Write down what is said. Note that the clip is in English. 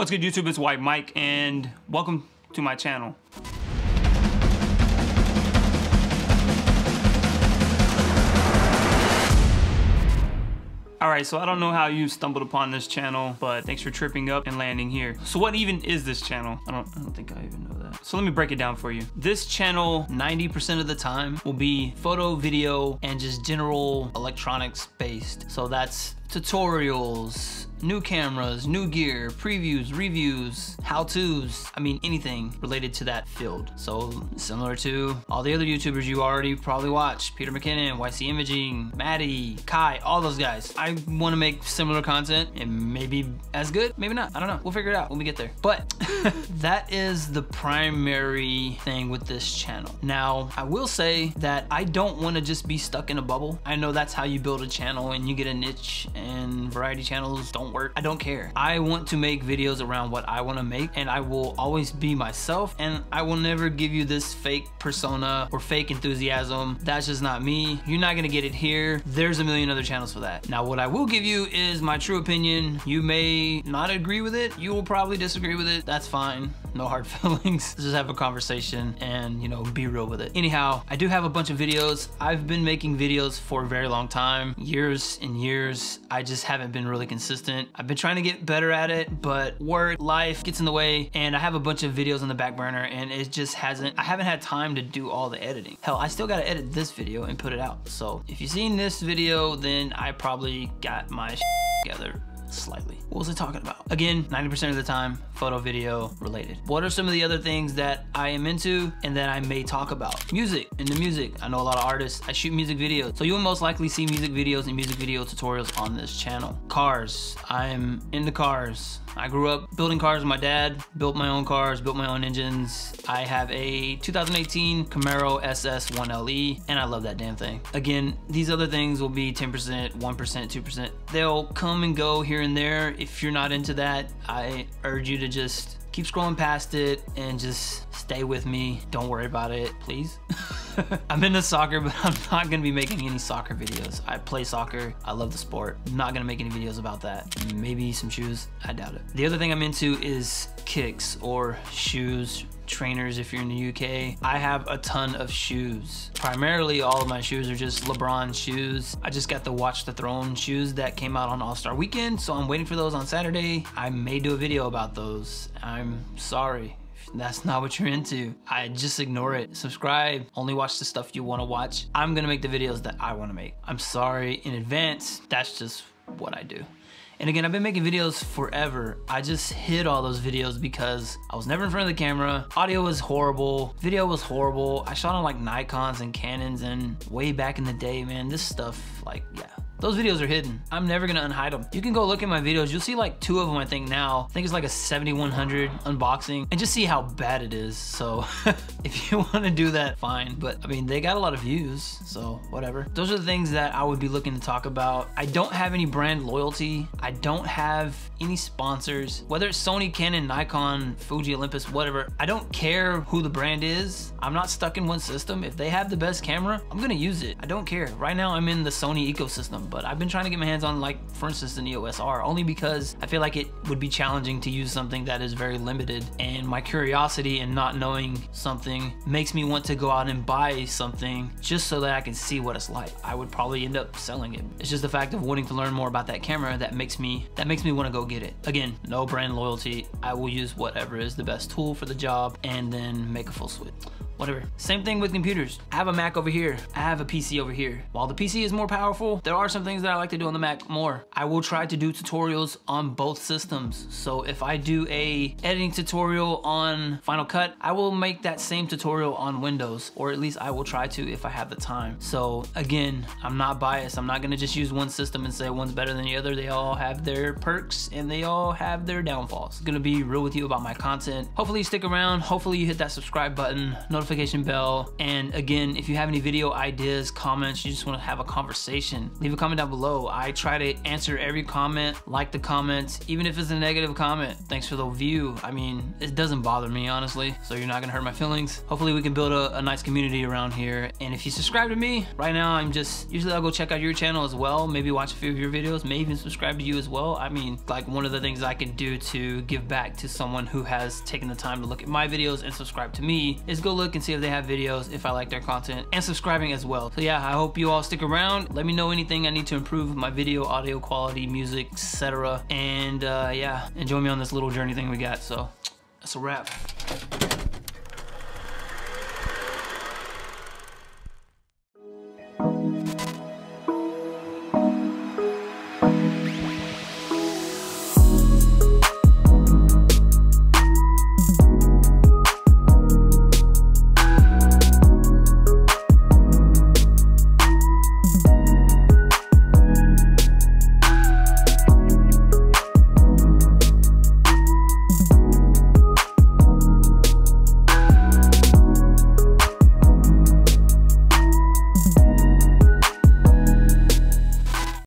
What's good YouTube, it's White Mic and welcome to my channel. Alright, so I don't know how you stumbled upon this channel, but thanks for tripping up and landing here. So what even is this channel? I don't, I don't think I even know that. So let me break it down for you. This channel, 90% of the time, will be photo, video, and just general electronics based. So that's tutorials, new cameras, new gear, previews, reviews, how-tos, I mean anything related to that field. So similar to all the other YouTubers you already probably watch, Peter McKinnon, YC Imaging, Matti, Kai, all those guys. I wanna make similar content and maybe as good, maybe not, I don't know. We'll figure it out when we get there. But that is the primary thing with this channel. Now, I will say that I don't wanna just be stuck in a bubble. I know that's how you build a channel and you get a niche and variety channels don't work. I don't care. I want to make videos around what I want to make and I will always be myself and I will never give you this fake persona or fake enthusiasm. That's just not me. You're not going to get it here. There's a million other channels for that. Now, what I will give you is my true opinion. You may not agree with it. You will probably disagree with it. That's fine. No hard feelings. Just have a conversation and, you know, be real with it. Anyhow, I do have a bunch of videos. I've been making videos for a very long time, years and years. I just haven't been really consistent. I've been trying to get better at it, but work, life gets in the way, and I have a bunch of videos on the back burner, and it just hasn't, I haven't had time to do all the editing. Hell, I still gotta edit this video and put it out. So if you've seen this video, then I probably got my together slightly. What was I talking about? Again, 90% of the time, photo, video related. What are some of the other things that I am into and that I may talk about? Music, into music. I know a lot of artists. I shoot music videos. So you'll most likely see music videos and music video tutorials on this channel. Cars, I'm into cars. I grew up building cars with my dad, built my own cars, built my own engines. I have a 2018 Camaro SS 1LE, and I love that damn thing. Again, these other things will be 10%, 1%, 2%. They'll come and go here and there. If you're not into that, I urge you to just keep scrolling past it and just stay with me. Don't worry about it, please. I'm into soccer, but I'm not gonna be making any soccer videos. I play soccer, I love the sport. I'm not gonna make any videos about that. Maybe some shoes, I doubt it. The other thing I'm into is kicks or shoes, trainers if you're in the UK. I have a ton of shoes. Primarily all of my shoes are just LeBron shoes. I just got the Watch the Throne shoes that came out on All-Star Weekend, so I'm waiting for those on Saturday. I may do a video about those. I'm sorry that's not what you're into, I just ignore it. Subscribe, only watch the stuff you wanna watch. I'm gonna make the videos that I wanna make. I'm sorry in advance, that's just what I do. And again, I've been making videos forever. I just hid all those videos because I was never in front of the camera. Audio was horrible. Video was horrible. I shot on like Nikons and Canons and way back in the day, man, this stuff, like, yeah, those videos are hidden. I'm never gonna unhide them. You can go look at my videos. You'll see like two of them, I think now. I think it's like a 7100 unboxing and just see how bad it is. So if you wanna do that, fine. But I mean, they got a lot of views, so whatever. Those are the things that I would be looking to talk about. I don't have any brand loyalty. I don't have any sponsors, whether it's Sony, Canon, Nikon, Fuji, Olympus, whatever. I don't care who the brand is. I'm not stuck in one system. If they have the best camera, I'm gonna use it. I don't care. Right now, I'm in the Sony ecosystem but I've been trying to get my hands on like, for instance, an EOS R, only because I feel like it would be challenging to use something that is very limited. And my curiosity and not knowing something makes me want to go out and buy something just so that I can see what it's like. I would probably end up selling it. It's just the fact of wanting to learn more about that camera that makes me, that makes me want to go get it. Again, no brand loyalty. I will use whatever is the best tool for the job and then make a full switch whatever. Same thing with computers. I have a Mac over here. I have a PC over here. While the PC is more powerful, there are some things that I like to do on the Mac more. I will try to do tutorials on both systems. So if I do a editing tutorial on Final Cut, I will make that same tutorial on Windows, or at least I will try to if I have the time. So again, I'm not biased. I'm not gonna just use one system and say one's better than the other. They all have their perks and they all have their downfalls. Gonna be real with you about my content. Hopefully you stick around. Hopefully you hit that subscribe button, notification bell. And again, if you have any video ideas, comments, you just want to have a conversation, leave a comment down below. I try to answer every comment, like the comments, even if it's a negative comment. Thanks for the view. I mean, it doesn't bother me, honestly, so you're not gonna hurt my feelings. Hopefully we can build a, a nice community around here. And if you subscribe to me, right now I'm just, usually I'll go check out your channel as well, maybe watch a few of your videos, maybe even subscribe to you as well. I mean, like one of the things I can do to give back to someone who has taken the time to look at my videos and subscribe to me is go look and see if they have videos, if I like their content, and subscribing as well. So yeah, I hope you all stick around. Let me know anything I need to improve my video, audio quality, music, etc. And uh, yeah, join me on this little journey thing we got. So that's a wrap.